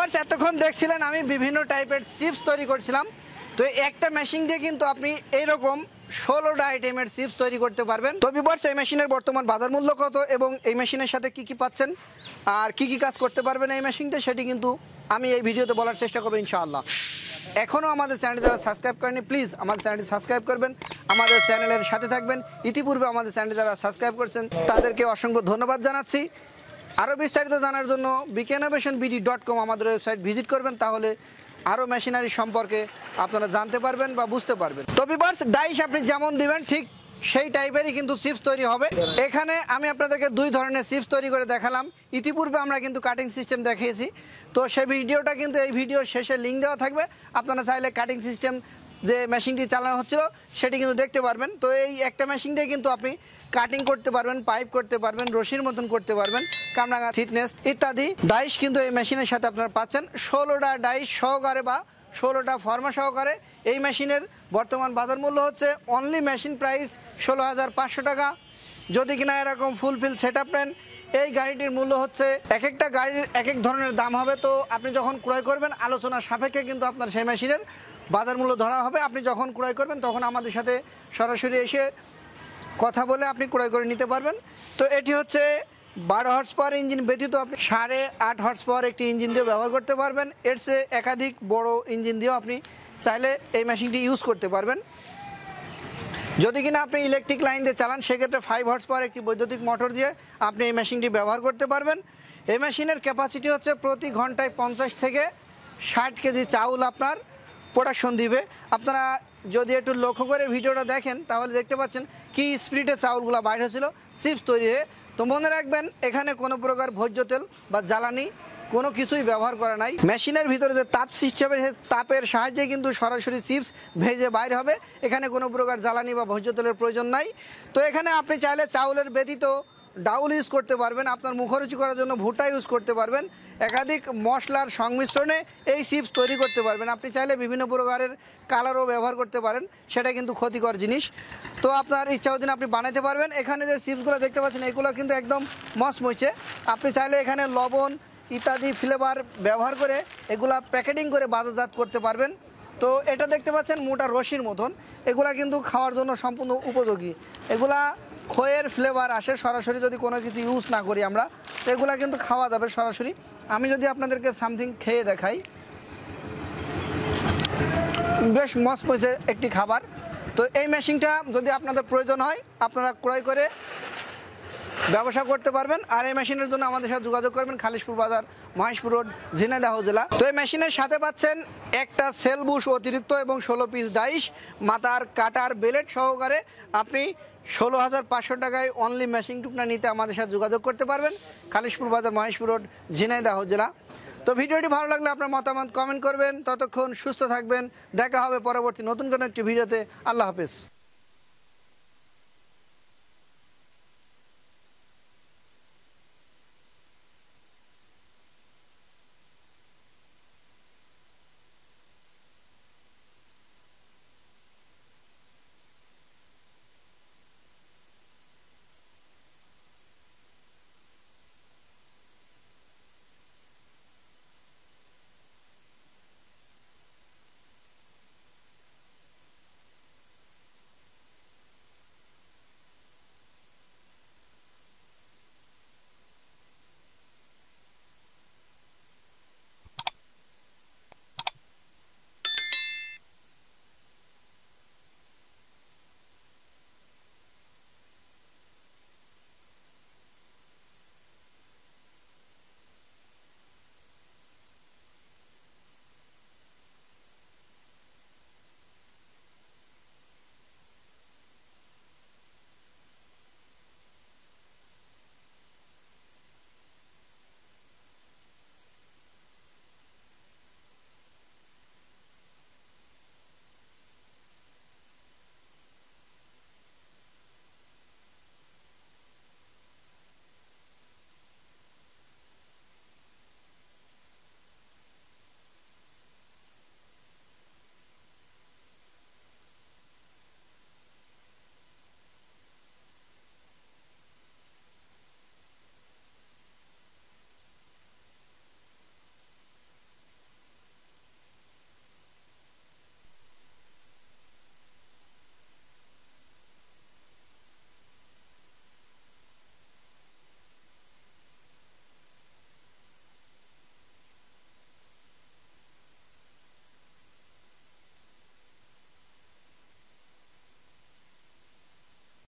Viewers এতক্ষণ দেখছিলেন আমি বিভিন্ন টাইপের চিপস তৈরি করছিলাম। তো একটা মেশিন দিয়ে কিন্তু আপনি এইরকম ষোলোটা আইটেমের চিপস তৈরি করতে পারবেন। তো ভিউয়ার্স এই মেশিনের বর্তমান বাজার মূল্য কত এবং এই মেশিনের সাথে কি কি পাচ্ছেন? আর কি কি কাজ করতে পারবেন এই মেশিনতে সেটি কিন্তু আমি এই ভিডিওতে বলার চেষ্টা করব ইনশাআল্লাহ। এখনও আমাদের চ্যানেল যারা সাবস্ক্রাইব করেনি প্লিজ আমাদের চ্যানেলটি সাবস্ক্রাইব করবেন। আমাদের চ্যানেলের সাথে থাকবেন। ইতিপূর্বে আমাদের চ্যানেল যারা সাবস্ক্রাইব করছেন, তাদেরকে অসংখ্য ধন্যবাদ জানাচ্ছি। আরও বিস্তারিত জানার জন্য বিকেনোভেশন বিডি ডট কম আমাদের ওয়েবসাইট ভিজিট করবেন, তাহলে আরও মেশিনারি সম্পর্কে আপনারা জানতে পারবেন বা বুঝতে পারবেন। তো বিবার্স ডাইস আপনি যেমন দিবেন, ঠিক সেই টাইপেরই কিন্তু চিপস তৈরি হবে। এখানে আমি আপনাদেরকে দুই ধরনের চিপস তৈরি করে দেখালাম। ইতিপূর্বে আমরা কিন্তু কাটিং সিস্টেম দেখিয়েছি। তো সেই ভিডিওটা কিন্তু এই ভিডিওর শেষে লিঙ্ক দেওয়া থাকবে। আপনারা চাইলে কাটিং সিস্টেম যে মেশিনটি চালানো হচ্ছিল, সেটি কিন্তু দেখতে পারবেন। তো এই একটা মেশিন দিয়ে কিন্তু আপনি কাটিং করতে পারবেন পাইপ করতে পারবেন, রশির মতন করতে পারবেন, কামরাঙা ফিটনেস ইত্যাদি। ডাইস কিন্তু এই মেশিনের সাথে আপনারা পাচ্ছেন। ষোলোটা ডাইস সহকারে বা ষোলোটা ফর্মা সহকারে এই মেশিনের বর্তমান বাজার মূল্য হচ্ছে অনলি মেশিন প্রাইস ষোলো হাজার পাঁচশো টাকা। যদি কিনা এরকম ফুলফিল সেট আপ নেন, এই গাড়িটির মূল্য হচ্ছে এক একটা গাড়ির এক এক ধরনের দাম হবে। তো আপনি যখন ক্রয় করবেন, আলোচনা সাপেক্ষে কিন্তু আপনার সেই মেশিনের বাজার মূল্য ধরা হবে। আপনি যখন ক্রয় করবেন, তখন আমাদের সাথে সরাসরি এসে কথা বলে আপনি ক্রয় করে নিতে পারবেন। তো এটি হচ্ছে বারো হর্স পাওয়ার ইঞ্জিন ব্যতীত আপনি সাড়ে আট হর্স পাওয়ার একটি ইঞ্জিন দিয়ে ব্যবহার করতে পারবেন। এর চেয়ে একাধিক বড় ইঞ্জিন দিয়েও আপনি চাইলে এই মেশিনটি ইউজ করতে পারবেন। যদি কিনা আপনি ইলেকট্রিক লাইন দিয়ে চালান, সেক্ষেত্রে ফাইভ হর্স পাওয়ার একটি বৈদ্যুতিক মোটর দিয়ে আপনি এই মেশিনটি ব্যবহার করতে পারবেন। এই মেশিনের ক্যাপাসিটি হচ্ছে প্রতি ঘন্টায় পঞ্চাশ থেকে ষাট কেজি চাউল আপনার। প্রোডাকশন দিবে। আপনারা যদি একটু লক্ষ্য করে ভিডিওটা দেখেন, তাহলে দেখতে পাচ্ছেন কি স্পিডে চাউলগুলো বাইরে হয়েছিল চিপস তৈরি হয়ে। তো মনে রাখবেন, এখানে কোনো প্রকার ভোজ্য তেল বা জ্বালানি কোনো কিছুই ব্যবহার করা নাই। মেশিনের ভিতরে যে তাপ সৃষ্টি হবে, সে তাপের সাহায্যে কিন্তু সরাসরি চিপস ভেজে বাইরে হবে। এখানে কোনো প্রকার জ্বালানি বা ভোজ্য তেলের প্রয়োজন নাই। তো এখানে আপনি চাইলে চাউলের ব্যতীত ডাউল ইউজ করতে পারবেন, আপনার মুখরুচি করার জন্য ভুট্টা ইউজ করতে পারবেন, একাধিক মশলার সংমিশ্রণে এই চিপস তৈরি করতে পারবেন। আপনি চাইলে বিভিন্ন প্রকারের কালারও ব্যবহার করতে পারেন, সেটা কিন্তু ক্ষতিকর জিনিস। তো আপনার ইচ্ছা দিন আপনি বানাতে পারবেন। এখানে যে চিপসগুলো দেখতে পাচ্ছেন, এগুলো কিন্তু একদম মসমইছে আপনি চাইলে এখানে লবণ ইত্যাদি ফ্লেভার ব্যবহার করে এগুলা প্যাকেটিং করে বাজারজাত করতে পারবেন। তো এটা দেখতে পাচ্ছেন মোটা রশির মতন। এগুলা কিন্তু খাওয়ার জন্য সম্পূর্ণ উপযোগী। এগুলা খয়ের ফ্লেভার আসে, সরাসরি যদি কোনো কিছু ইউজ না করি আমরা, তো এগুলা কিন্তু খাওয়া যাবে সরাসরি। আমি যদি আপনাদেরকে সামথিং খেয়ে দেখাই। বেশ মস্ত হয়েছে একটি খাবার। তো এই মেশিনটা যদি আপনাদের প্রয়োজন হয়, আপনারা ক্রয় করে ব্যবসা করতে পারবেন আর এই মেশিনের জন্য আমাদের সাথে যোগাযোগ করবেন খালিশপুর বাজার, মহেশপুর রোড, ঝিনাইদাহ জেলা। তো এই মেশিনের সাথে পাচ্ছেন একটা সেল বুশ অতিরিক্ত এবং ষোলো পিস ডাইস, মাথার কাটার বেলেট সহকারে আপনি ষোলো হাজার পাঁচশো টাকায় অনলি মেশিন টুকনা নিতে আমাদের সাথে যোগাযোগ করতে পারবেন খালিশপুর বাজার, মহেশপুর রোড, ঝিনাইদাহ জেলা। তো ভিডিওটি ভালো লাগলে আপনার মতামত কমেন্ট করবেন। ততক্ষণ সুস্থ থাকবেন। দেখা হবে পরবর্তী নতুন কোনো একটি ভিডিওতে। আল্লাহ হাফেজ।